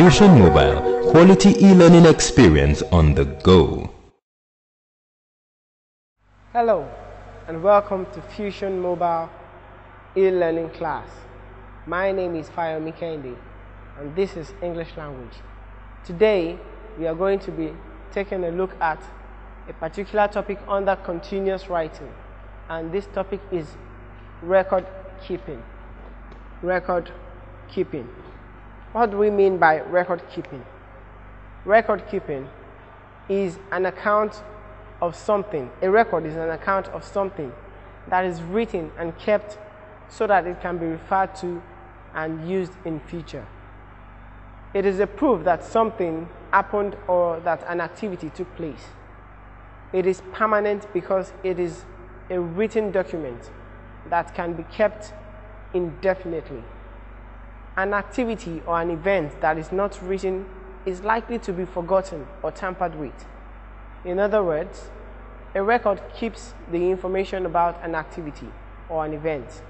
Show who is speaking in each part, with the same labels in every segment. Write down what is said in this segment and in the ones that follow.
Speaker 1: Fusion Mobile, quality e-learning experience on the go.
Speaker 2: Hello and welcome to Fusion Mobile e-learning class. My name is Fayomi Kende and this is English language. Today we are going to be taking a look at a particular topic under continuous writing and this topic is record keeping. Record keeping. What do we mean by record keeping? Record keeping is an account of something. A record is an account of something that is written and kept so that it can be referred to and used in future. It is a proof that something happened or that an activity took place. It is permanent because it is a written document that can be kept indefinitely. An activity or an event that is not written is likely to be forgotten or tampered with. In other words, a record keeps the information about an activity or an event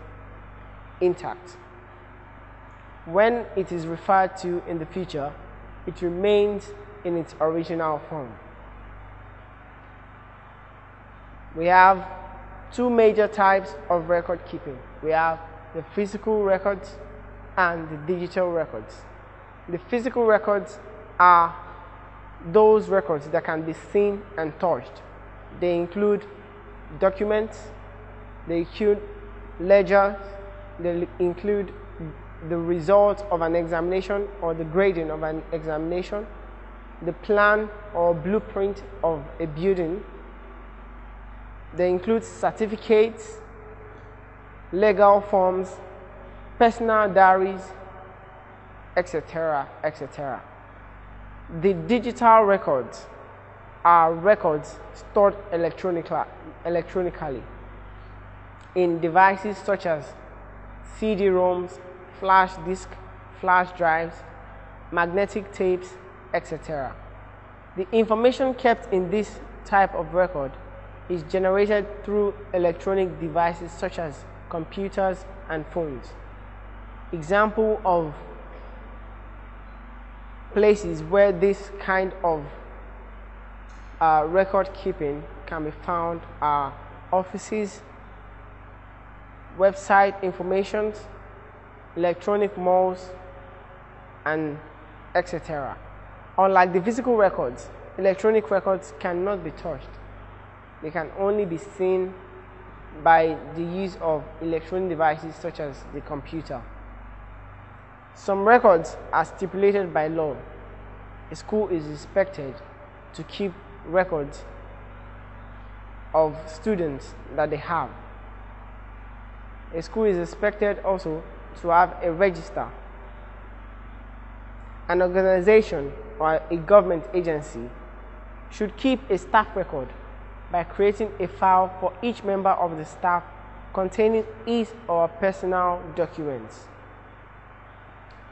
Speaker 2: intact. When it is referred to in the future, it remains in its original form. We have two major types of record keeping. We have the physical records and the digital records. The physical records are those records that can be seen and touched. They include documents, they include ledgers, they include the results of an examination or the grading of an examination, the plan or blueprint of a building. They include certificates, legal forms, personal diaries, etc., etc. The digital records are records stored electronically in devices such as CD-ROMs, flash disk, flash drives, magnetic tapes, etc. The information kept in this type of record is generated through electronic devices such as computers and phones example of places where this kind of uh, record keeping can be found are offices, website information, electronic malls, and etc. Unlike the physical records, electronic records cannot be touched. They can only be seen by the use of electronic devices such as the computer. Some records are stipulated by law. A school is expected to keep records of students that they have. A school is expected also to have a register. An organization or a government agency should keep a staff record by creating a file for each member of the staff containing his or personal documents.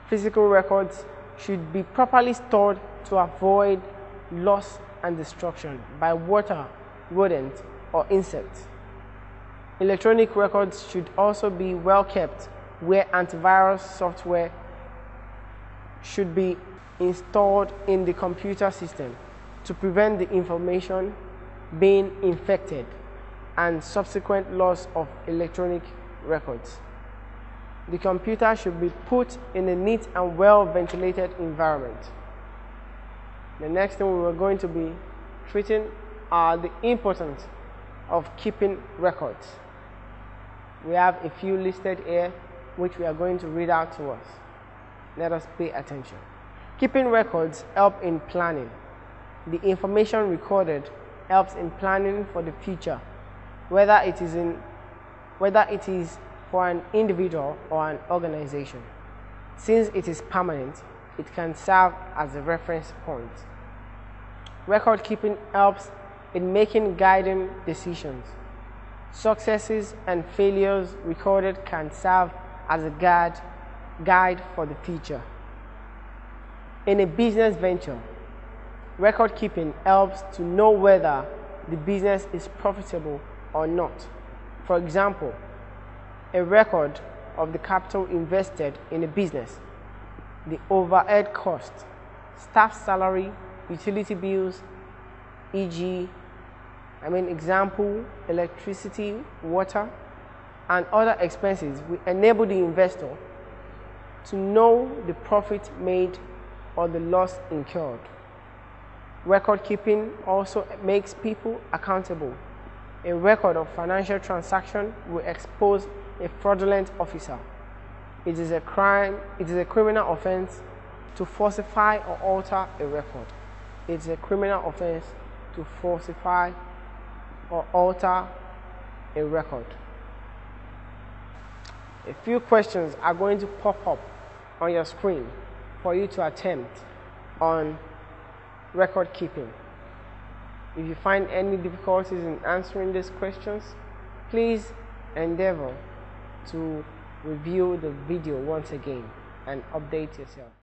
Speaker 2: Physical records should be properly stored to avoid loss and destruction by water, rodents, or insects. Electronic records should also be well kept where antivirus software should be installed in the computer system to prevent the information being infected and subsequent loss of electronic records. The computer should be put in a neat and well ventilated environment. The next thing we are going to be treating are the importance of keeping records. We have a few listed here which we are going to read out to us. Let us pay attention. Keeping records help in planning. The information recorded helps in planning for the future, whether it is in whether it is for an individual or an organization. Since it is permanent, it can serve as a reference point. Record keeping helps in making guiding decisions. Successes and failures recorded can serve as a guide, guide for the future. In a business venture, record keeping helps to know whether the business is profitable or not. For example, a record of the capital invested in a business the overhead cost, staff salary, utility bills, e.g., I mean, example, electricity, water, and other expenses will enable the investor to know the profit made or the loss incurred. Record keeping also makes people accountable. A record of financial transaction will expose a fraudulent officer. It is a crime, it is a criminal offense to falsify or alter a record. It is a criminal offense to falsify or alter a record. A few questions are going to pop up on your screen for you to attempt on record keeping. If you find any difficulties in answering these questions, please endeavor to review the video once again and update yourself.